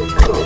Oh, oh.